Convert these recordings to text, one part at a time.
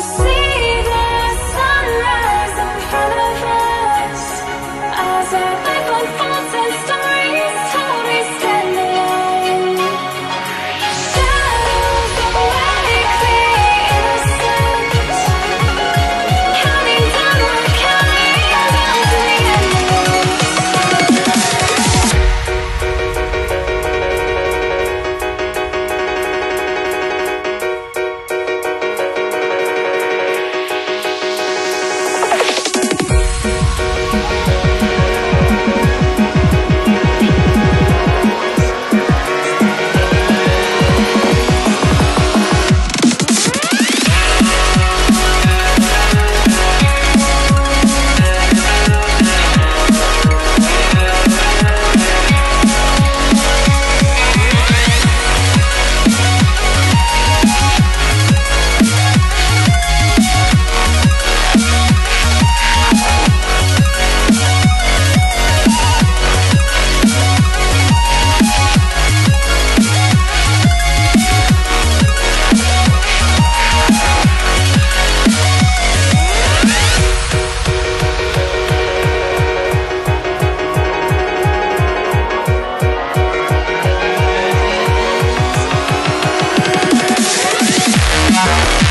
sim.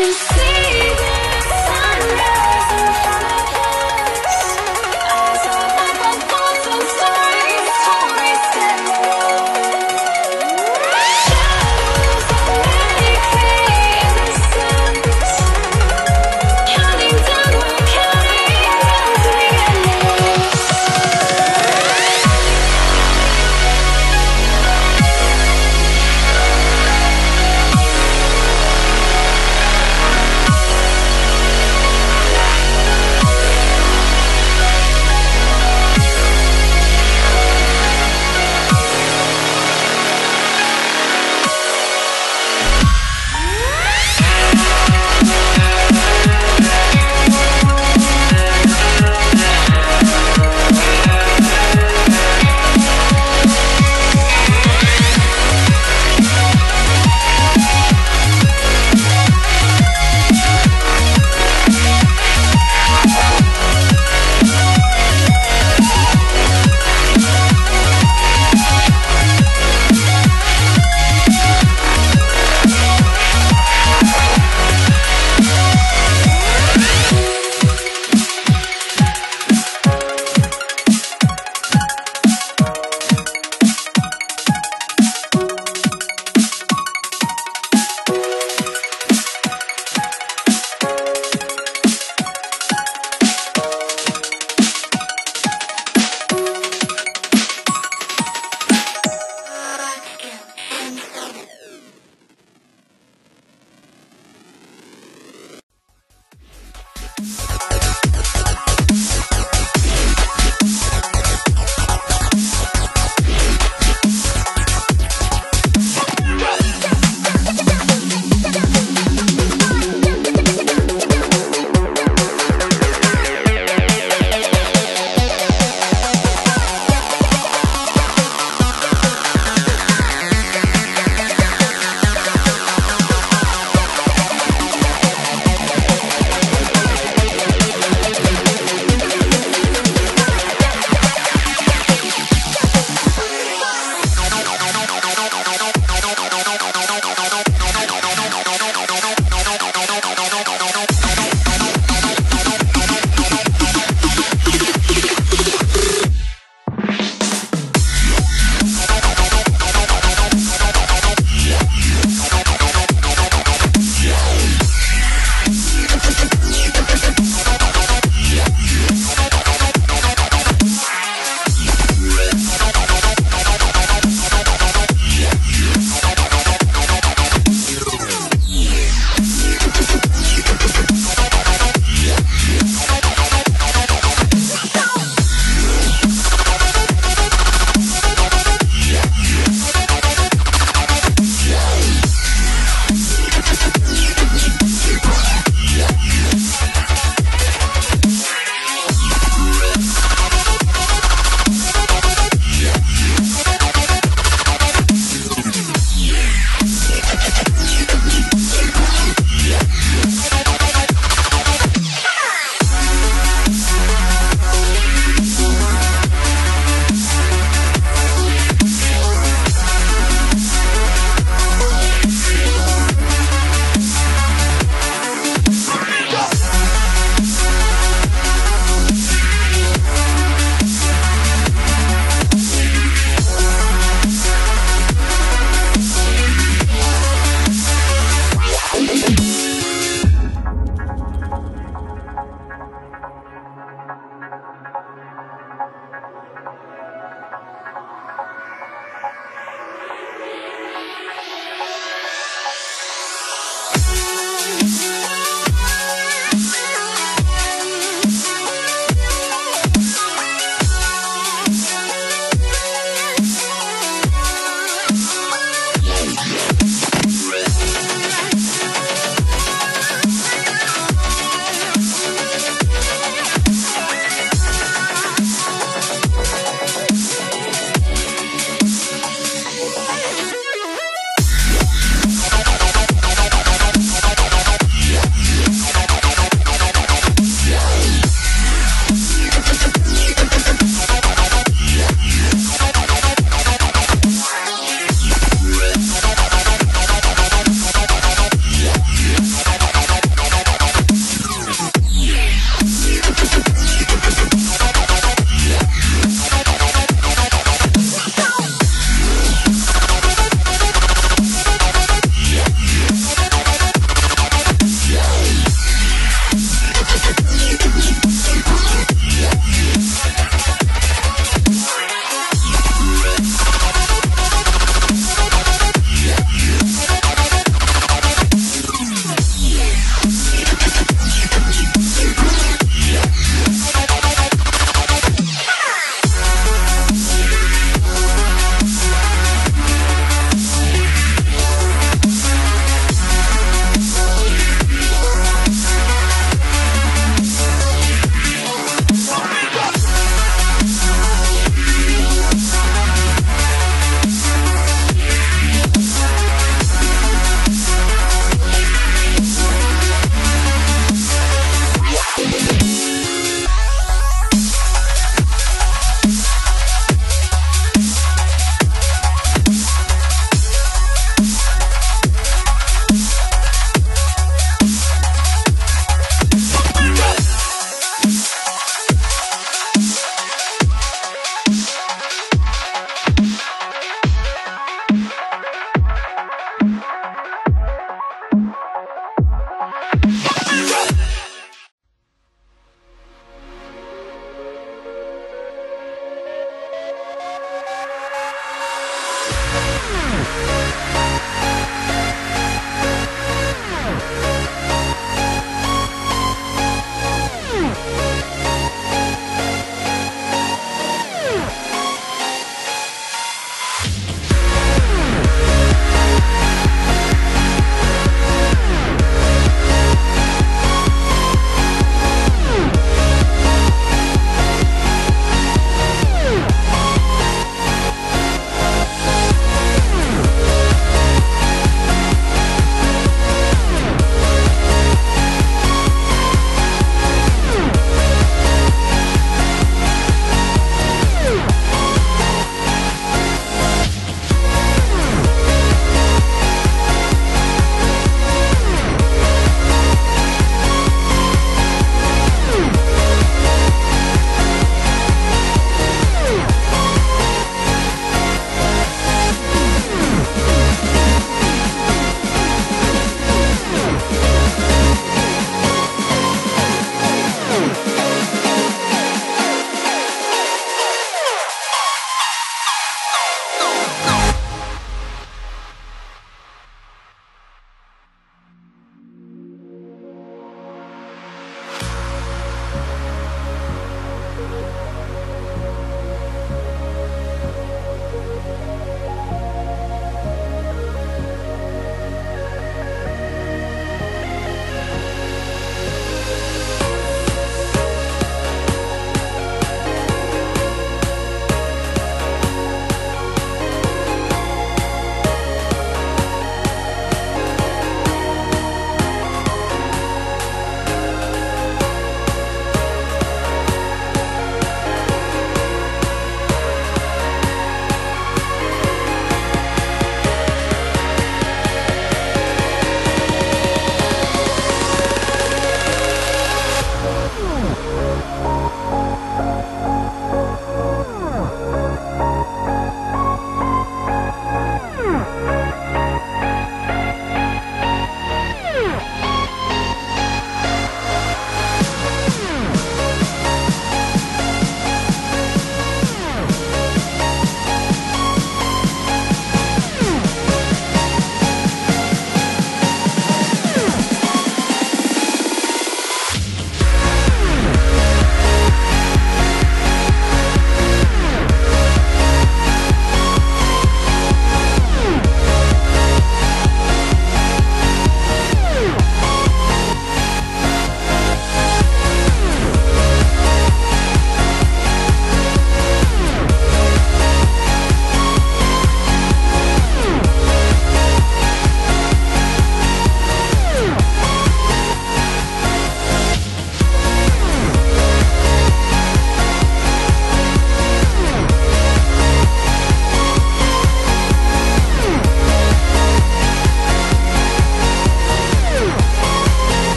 you see